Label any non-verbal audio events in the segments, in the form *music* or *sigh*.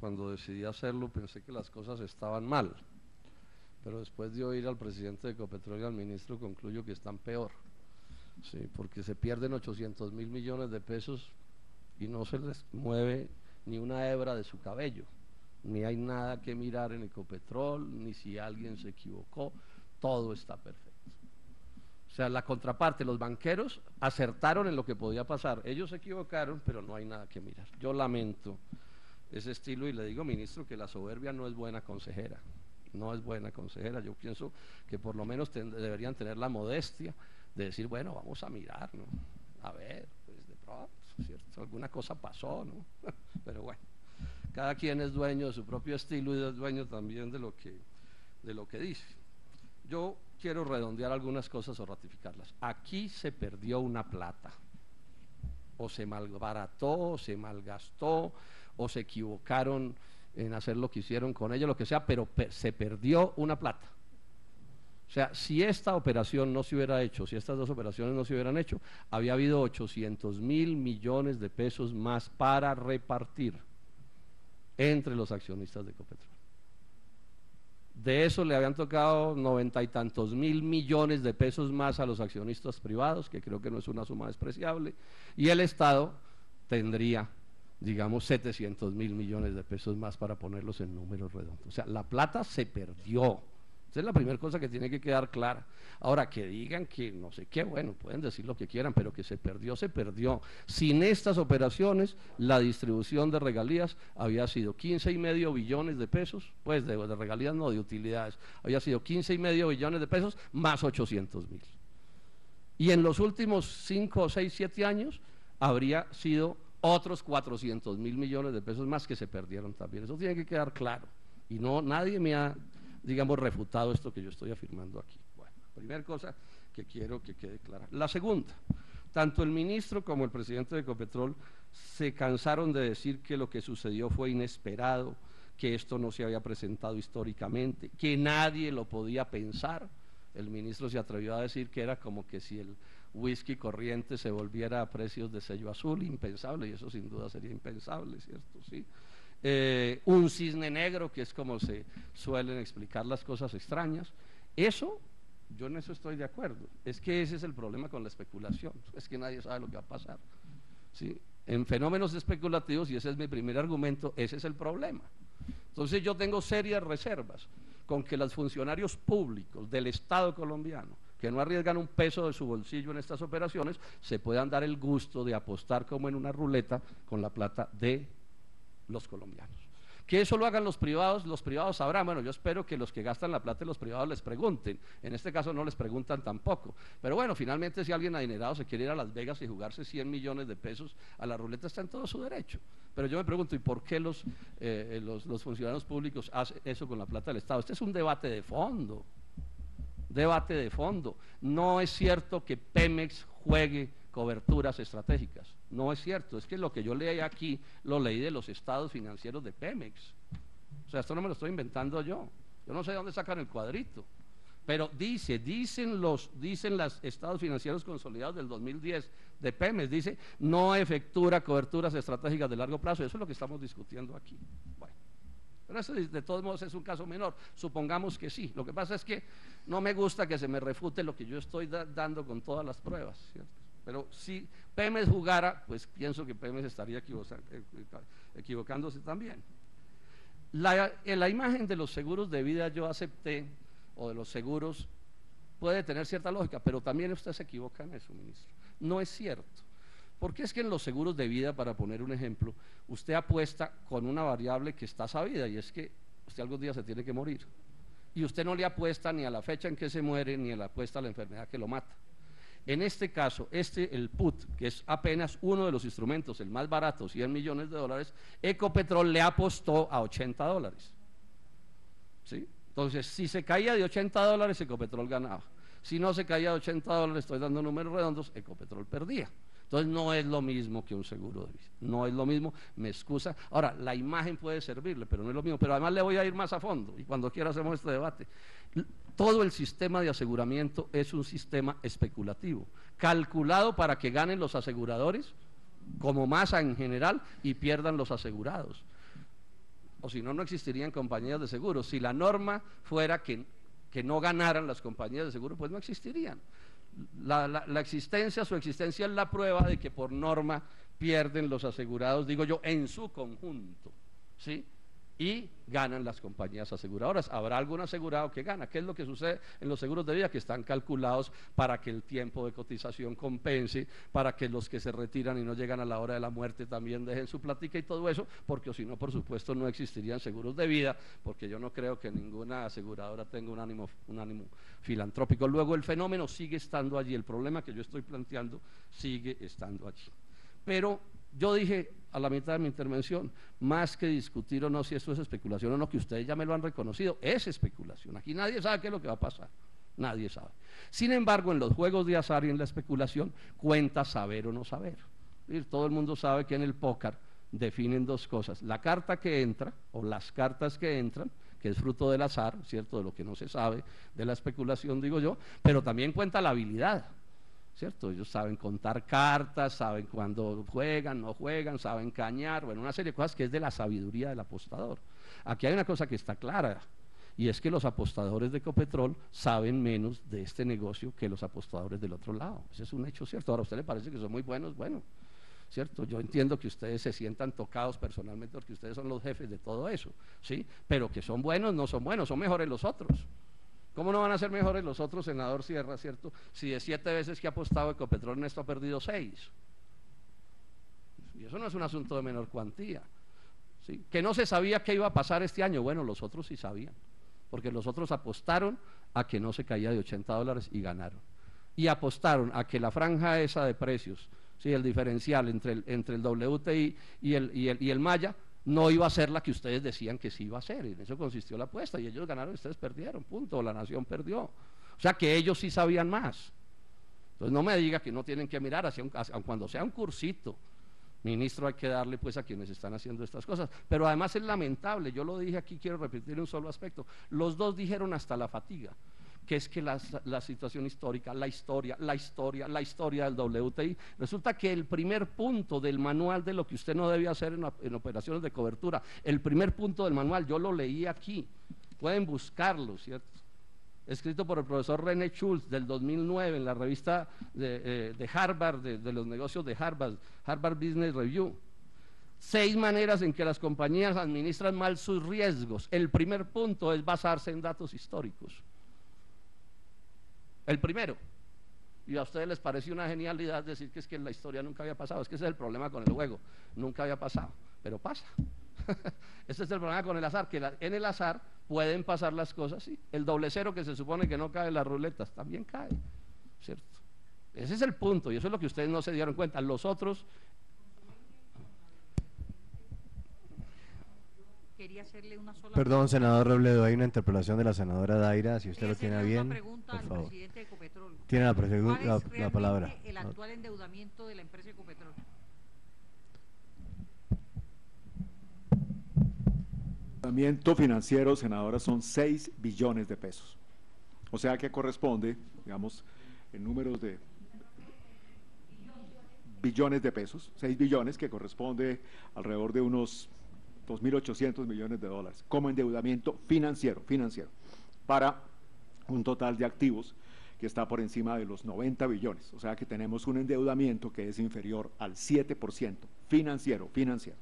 cuando decidí hacerlo pensé que las cosas estaban mal, pero después de oír al presidente de Ecopetrol y al ministro concluyo que están peor, sí, porque se pierden 800 mil millones de pesos y no se les mueve ni una hebra de su cabello, ni hay nada que mirar en Ecopetrol, ni si alguien se equivocó, todo está perfecto. O sea, la contraparte, los banqueros acertaron en lo que podía pasar. Ellos se equivocaron, pero no hay nada que mirar. Yo lamento ese estilo y le digo, ministro, que la soberbia no es buena consejera. No es buena consejera. Yo pienso que por lo menos deberían tener la modestia de decir, bueno, vamos a mirar, ¿no? A ver, pues de pronto, ¿cierto? Alguna cosa pasó, ¿no? *laughs* pero bueno, cada quien es dueño de su propio estilo y es dueño también de lo que, de lo que dice. Yo quiero redondear algunas cosas o ratificarlas. Aquí se perdió una plata, o se malbarató, o se malgastó, o se equivocaron en hacer lo que hicieron con ella, lo que sea, pero se perdió una plata. O sea, si esta operación no se hubiera hecho, si estas dos operaciones no se hubieran hecho, había habido 800 mil millones de pesos más para repartir entre los accionistas de Ecopetrol. De eso le habían tocado noventa y tantos mil millones de pesos más a los accionistas privados, que creo que no es una suma despreciable, y el Estado tendría, digamos, 700 mil millones de pesos más para ponerlos en números redondos. O sea, la plata se perdió. Esa es la primera cosa que tiene que quedar clara. Ahora, que digan que no sé qué, bueno, pueden decir lo que quieran, pero que se perdió, se perdió. Sin estas operaciones, la distribución de regalías había sido 15 y medio billones de pesos, pues de, regalías no, de utilidades, había sido 15 y medio billones de pesos más 800 mil. Y en los últimos 5, 6, 7 años habría sido otros 400 mil millones de pesos más que se perdieron también. Eso tiene que quedar claro. Y no, nadie me ha digamos, refutado esto que yo estoy afirmando aquí. Bueno, primera cosa que quiero que quede clara. La segunda, tanto el ministro como el presidente de Ecopetrol se cansaron de decir que lo que sucedió fue inesperado, que esto no se había presentado históricamente, que nadie lo podía pensar. El ministro se atrevió a decir que era como que si el whisky corriente se volviera a precios de sello azul, impensable, y eso sin duda sería impensable, ¿cierto? Sí. Eh, un cisne negro, que es como se suelen explicar las cosas extrañas. Eso, yo en eso estoy de acuerdo. Es que ese es el problema con la especulación, es que nadie sabe lo que va a pasar. ¿sí? En fenómenos especulativos, y ese es mi primer argumento, ese es el problema. Entonces yo tengo serias reservas con que los funcionarios públicos del Estado colombiano, que no arriesgan un peso de su bolsillo en estas operaciones, se puedan dar el gusto de apostar como en una ruleta con la plata de los colombianos. Que eso lo hagan los privados, los privados sabrán. Bueno, yo espero que los que gastan la plata de los privados les pregunten. En este caso no les preguntan tampoco. Pero bueno, finalmente si alguien adinerado se quiere ir a Las Vegas y jugarse 100 millones de pesos a la ruleta, está en todo su derecho. Pero yo me pregunto, ¿y por qué los, eh, los, los funcionarios públicos hacen eso con la plata del Estado? Este es un debate de fondo. Debate de fondo. No es cierto que Pemex juegue coberturas estratégicas. No es cierto, es que lo que yo leí aquí lo leí de los estados financieros de Pemex. O sea, esto no me lo estoy inventando yo. Yo no sé de dónde sacan el cuadrito. Pero dice, dicen los, dicen los estados financieros consolidados del 2010 de Pemex, dice, no efectura coberturas estratégicas de largo plazo. Eso es lo que estamos discutiendo aquí. Bueno. Pero eso de todos modos es un caso menor. Supongamos que sí. Lo que pasa es que no me gusta que se me refute lo que yo estoy dando con todas las pruebas. ¿cierto? Pero si Pemex jugara, pues pienso que Pemex estaría eh, equivocándose también. La, en la imagen de los seguros de vida yo acepté, o de los seguros, puede tener cierta lógica, pero también usted se equivoca en eso, ministro. No es cierto. Porque es que en los seguros de vida, para poner un ejemplo, usted apuesta con una variable que está sabida y es que usted algún día se tiene que morir. Y usted no le apuesta ni a la fecha en que se muere ni le apuesta a la enfermedad que lo mata. En este caso, este, el PUT, que es apenas uno de los instrumentos, el más barato, 100 millones de dólares, Ecopetrol le apostó a 80 dólares. ¿Sí? Entonces, si se caía de 80 dólares, Ecopetrol ganaba. Si no se caía de 80 dólares, estoy dando números redondos, Ecopetrol perdía. Entonces no es lo mismo que un seguro de vida, no es lo mismo, me excusa. Ahora, la imagen puede servirle, pero no es lo mismo. Pero además le voy a ir más a fondo y cuando quiera hacemos este debate. Todo el sistema de aseguramiento es un sistema especulativo, calculado para que ganen los aseguradores como masa en general y pierdan los asegurados. o si no, no existirían compañías de seguros. Si la norma fuera que, que no ganaran las compañías de seguro, pues no existirían. La, la, existencia, su existencia es la prueba de que por norma pierden los asegurados, digo yo, en su conjunto. ¿Sí? Y ganan las compañías aseguradoras. Habrá algún asegurado que gana. ¿Qué es lo que sucede en los seguros de vida? Que están calculados para que el tiempo de cotización compense, para que los que se retiran y no llegan a la hora de la muerte también dejen su plática y todo eso, porque si no, por supuesto, no existirían seguros de vida, porque yo no creo que ninguna aseguradora tenga un ánimo, un ánimo filantrópico. Luego el fenómeno sigue estando allí, el problema que yo estoy planteando sigue estando allí. Pero yo dije a la mitad de mi intervención, más que discutir o no si esto es especulación o no, que ustedes ya me lo han reconocido, es especulación. Aquí nadie sabe qué es lo que va a pasar. Nadie sabe. Sin embargo, en los juegos de azar y en la especulación cuenta saber o no saber. Todo el mundo sabe que en el póker definen dos cosas. La carta que entra o las cartas que entran, que es fruto del azar, ¿cierto? De lo que no se sabe, de la especulación, digo yo, pero también cuenta la habilidad. ¿Cierto? Ellos saben contar cartas, saben cuándo juegan, no juegan, saben cañar, bueno, una serie de cosas que es de la sabiduría del apostador. Aquí hay una cosa que está clara, y es que los apostadores de Ecopetrol saben menos de este negocio que los apostadores del otro lado. Ese es un hecho cierto. Ahora, ¿a usted le parece que son muy buenos? Bueno, ¿cierto? Yo entiendo que ustedes se sientan tocados personalmente porque ustedes son los jefes de todo eso, ¿sí? Pero que son buenos, no son buenos, son mejores los otros. ¿Cómo no van a ser mejores los otros, senador Sierra, cierto? Si de siete veces que ha apostado Ecopetrol, Néstor ha perdido seis. Y eso no es un asunto de menor cuantía. ¿sí? Que no se sabía qué iba a pasar este año. Bueno, los otros sí sabían. Porque los otros apostaron a que no se caía de 80 dólares y ganaron. Y apostaron a que la franja esa de precios, ¿sí? el diferencial entre el, entre el WTI y el, y el, y el Maya, no iba a ser la que ustedes decían que sí iba a ser. Y en eso consistió la apuesta. Y ellos ganaron ustedes perdieron, punto. La nación perdió. O sea que ellos sí sabían más. Entonces no me diga que no tienen que mirar hacia, un, cuando sea un cursito. Ministro, hay que darle pues a quienes están haciendo estas cosas. Pero además es lamentable, yo lo dije aquí, quiero repetir un solo aspecto. Los dos dijeron hasta la fatiga que es que la, situación histórica, la historia, la historia, la historia del WTI, resulta que el primer punto del manual de lo que usted no debe hacer en, operaciones de cobertura, el primer punto del manual, yo lo leí aquí, pueden buscarlo, ¿cierto? Escrito por el profesor René Schultz del 2009 en la revista de, eh, Harvard, de los negocios de Harvard, Harvard Business Review. Seis maneras en que las compañías administran mal sus riesgos. El primer punto es basarse en datos históricos. El primero. Y a ustedes les pareció una genialidad decir que es que la historia nunca había pasado. Es que ese es el problema con el juego. Nunca había pasado. Pero pasa. *laughs* ese es el problema con el azar, que en el azar pueden pasar las cosas, sí. El doble cero que se supone que no cae en las ruletas, también cae. ¿Cierto? Ese es el punto, y eso es lo que ustedes no se dieron cuenta. Los otros quería hacerle una sola Perdón, senador Robledo, hay una interpelación de la senadora Daira, si usted lo tiene bien, pregunta por favor. Presidente de Ecopetrol. Tiene la, la, la palabra. el actual endeudamiento de la empresa Ecopetrol? Endeudamiento financiero, senadora, son 6 billones de pesos. O sea que corresponde, digamos, en números de billones de pesos, 6 billones, que corresponde alrededor de unos 2.800 millones de dólares como endeudamiento financiero, financiero, para un total de activos que está por encima de los 90 billones. O sea que tenemos un endeudamiento que es inferior al 7% financiero, financiero.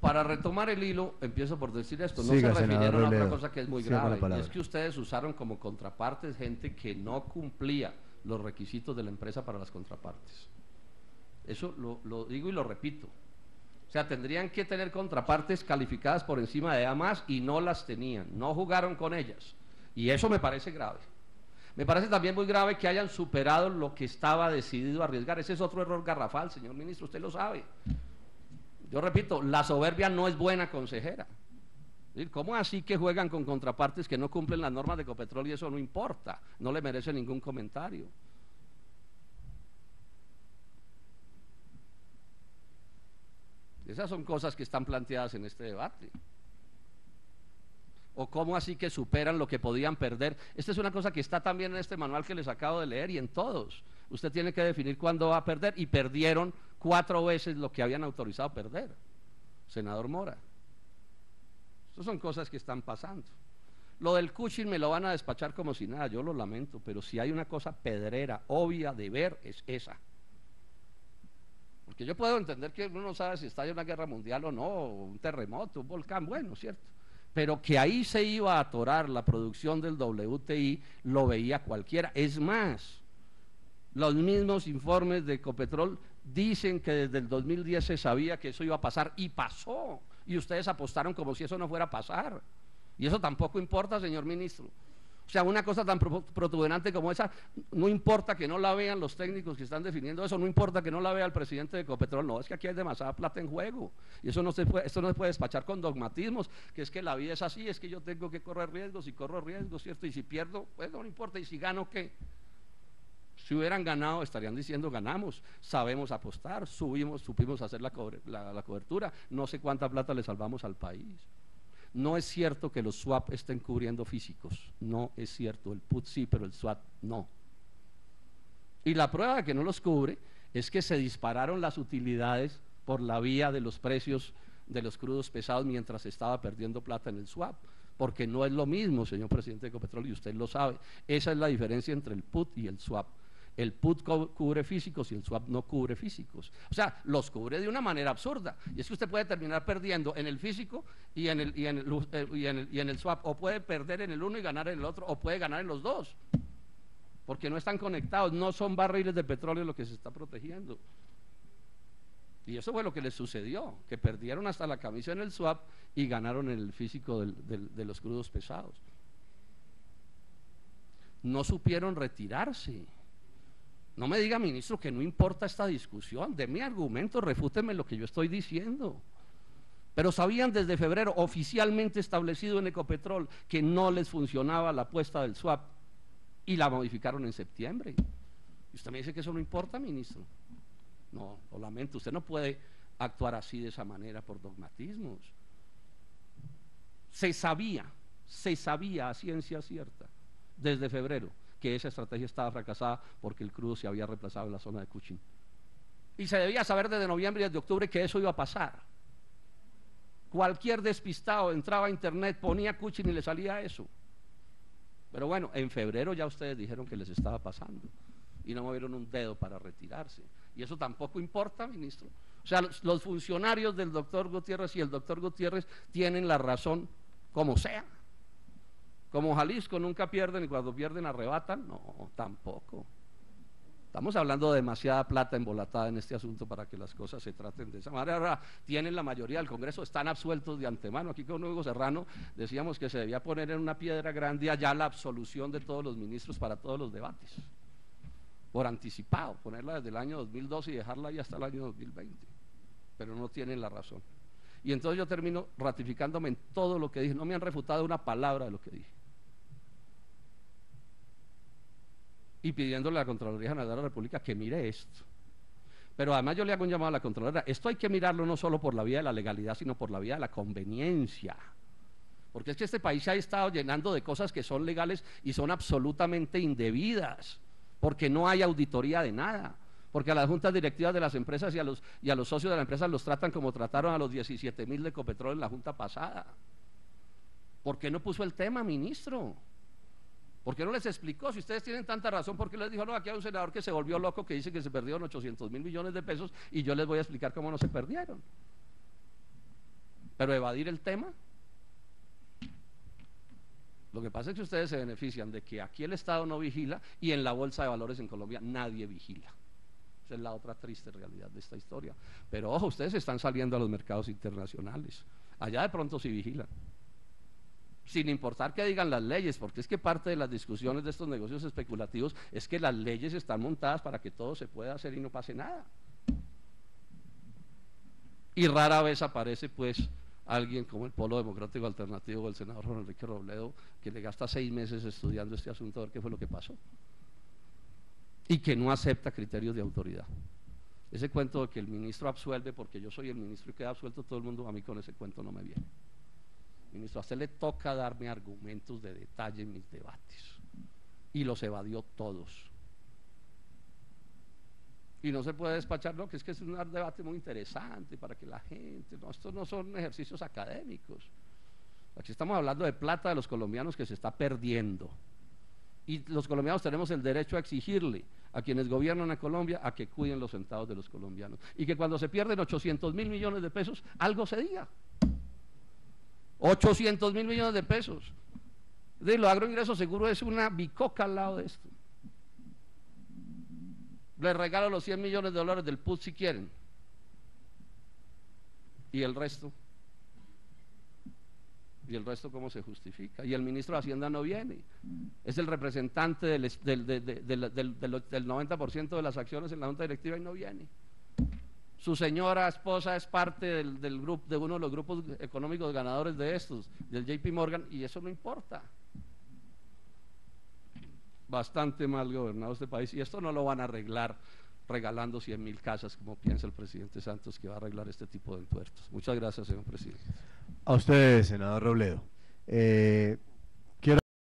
Para retomar el hilo, empiezo por decir esto, no se refirieron a otra cosa que es muy grave, y es que ustedes usaron como contrapartes gente que no cumplía los requisitos de la empresa para las contrapartes. Eso lo, digo y lo repito. O sea, tendrían que tener contrapartes calificadas por encima de A más y no las tenían, no jugaron con ellas. Y eso me parece grave. Me parece también muy grave que hayan superado lo que estaba decidido a arriesgar. Ese es otro error garrafal, señor ministro, usted lo sabe. Yo repito, la soberbia no es buena consejera. ¿Cómo así que juegan con contrapartes que no cumplen las normas de Copetrol y eso no importa? No le merece ningún comentario. Esas son cosas que están planteadas en este debate. O cómo así que superan lo que podían perder. Esta es una cosa que está también en este manual que les acabo de leer y en todos. Usted tiene que definir cuándo va a perder y perdieron cuatro veces lo que habían autorizado perder. senador Mora. Estas son cosas que están pasando. Lo del Cushing me lo van a despachar como si nada, yo lo lamento, pero si hay una cosa pedrera, obvia de ver, es esa. Porque yo puedo entender que uno no sabe si está en una guerra mundial o no, un terremoto, un volcán, bueno, cierto. Pero que ahí se iba a atorar la producción del WTI, lo veía cualquiera. Es más, los mismos informes de Ecopetrol dicen que desde el 2010 se sabía que eso iba a pasar y pasó. Y ustedes apostaron como si eso no fuera a pasar. Y eso tampoco importa, señor ministro. O sea, una cosa tan protuberante como esa, no importa que no la vean los técnicos que están definiendo eso, no importa que no la vea el presidente de Ecopetrol, no, es que aquí hay demasiada plata en juego. Y eso no se puede, esto no se puede despachar con dogmatismos, que es que la vida es así, es que yo tengo que correr riesgos y corro riesgos, ¿cierto? Y si pierdo, pues no importa, y si gano, ¿qué? Si hubieran ganado, estarían diciendo ganamos, sabemos apostar, subimos, supimos hacer la, la cobertura, no sé cuánta plata le salvamos al país. No es cierto que los swap estén cubriendo físicos, no es cierto, el put sí, pero el swap no. Y la prueba de que no los cubre es que se dispararon las utilidades por la vía de los precios de los crudos pesados mientras estaba perdiendo plata en el swap, porque no es lo mismo, señor presidente de Ecopetrol, y usted lo sabe. Esa es la diferencia entre el put y el swap el put cubre físicos y el swap no cubre físicos. O sea, los cubre de una manera absurda. Y es que usted puede terminar perdiendo en el físico y en el, y en el, eh, y en el, swap. O puede perder en el uno y ganar en el otro, o puede ganar en los dos. Porque no están conectados, no son barriles de petróleo lo que se está protegiendo. Y eso fue lo que les sucedió, que perdieron hasta la camisa en el swap y ganaron en el físico de los crudos pesados. No supieron retirarse. No me diga, ministro, que no importa esta discusión. De mi argumento, refúteme lo que yo estoy diciendo. Pero sabían desde febrero, oficialmente establecido en Ecopetrol, que no les funcionaba la apuesta del swap y la modificaron en septiembre. Y usted me dice que eso no importa, ministro. No, lo lamento. Usted no puede actuar así de esa manera por dogmatismos. Se sabía, se sabía a ciencia cierta desde febrero que esa estrategia estaba fracasada porque el crudo se había reemplazado en la zona de Cushing. Y se debía saber desde noviembre y desde octubre que eso iba a pasar. Cualquier despistado entraba a internet, ponía Cushing y le salía eso. Pero bueno, en febrero ya ustedes dijeron que les estaba pasando y no movieron un dedo para retirarse. Y eso tampoco importa, ministro. O sea, los, los funcionarios del doctor Gutiérrez y el doctor Gutiérrez tienen la razón como sea. Como Jalisco nunca pierden y cuando pierden arrebatan, no, tampoco. Estamos hablando de demasiada plata embolatada en este asunto para que las cosas se traten de esa manera. Ahora tienen la mayoría del Congreso, están absueltos de antemano. Aquí con Hugo Serrano decíamos que se debía poner en una piedra grande allá la absolución de todos los ministros para todos los debates. Por anticipado, ponerla desde el año 2012 y dejarla ahí hasta el año 2020. Pero no tienen la razón. Y entonces yo termino ratificándome en todo lo que dije. No me han refutado una palabra de lo que dije. Y pidiéndole a la Contraloría General de la República que mire esto. Pero además yo le hago un llamado a la Contraloría. Esto hay que mirarlo no solo por la vía de la legalidad, sino por la vía de la conveniencia. Porque es que este país se ha estado llenando de cosas que son legales y son absolutamente indebidas. Porque no hay auditoría de nada. Porque a las juntas directivas de las empresas y a los, y a los socios de la empresa los tratan como trataron a los 17 mil de Ecopetrol en la junta pasada. ¿Por qué no puso el tema, ministro? ¿Por qué no les explicó? Si ustedes tienen tanta razón, ¿por qué les dijo, no, aquí hay un senador que se volvió loco, que dice que se perdieron 800 mil millones de pesos y yo les voy a explicar cómo no se perdieron? Pero evadir el tema. Lo que pasa es que ustedes se benefician de que aquí el Estado no vigila y en la Bolsa de Valores en Colombia nadie vigila. Esa es la otra triste realidad de esta historia. Pero ojo, ustedes están saliendo a los mercados internacionales. Allá de pronto sí vigilan sin importar que digan las leyes, porque es que parte de las discusiones de estos negocios especulativos es que las leyes están montadas para que todo se pueda hacer y no pase nada. Y rara vez aparece pues alguien como el Polo Democrático Alternativo o el senador Juan Enrique Robledo, que le gasta seis meses estudiando este asunto a ver qué fue lo que pasó. Y que no acepta criterios de autoridad. Ese cuento de que el ministro absuelve porque yo soy el ministro y queda absuelto todo el mundo, a mí con ese cuento no me viene. Ministro, a le toca darme argumentos de detalle en mis debates. Y los evadió todos. Y no se puede despachar, no, que es que es un debate muy interesante para que la gente, no, estos no son ejercicios académicos. Aquí estamos hablando de plata de los colombianos que se está perdiendo. Y los colombianos tenemos el derecho a exigirle a quienes gobiernan a Colombia a que cuiden los centavos de los colombianos. Y que cuando se pierden 800 mil millones de pesos, algo se diga. 800 mil millones de pesos. De lo agroingreso seguro es una bicoca al lado de esto. Les regalo los 100 millones de dólares del PUT si quieren. ¿Y el resto? ¿Y el resto cómo se justifica? Y el ministro de Hacienda no viene. Es el representante del, del, del, del 90% de las acciones en la Junta Directiva y no viene. Su señora esposa es parte del, grupo, de uno de los grupos económicos ganadores de estos, del JP Morgan, y eso no importa. Bastante mal gobernado este país, y esto no lo van a arreglar regalando 100 mil casas, como piensa el presidente Santos que va a arreglar este tipo de entuertos. Muchas gracias, señor presidente. A usted, senador Robledo. Eh,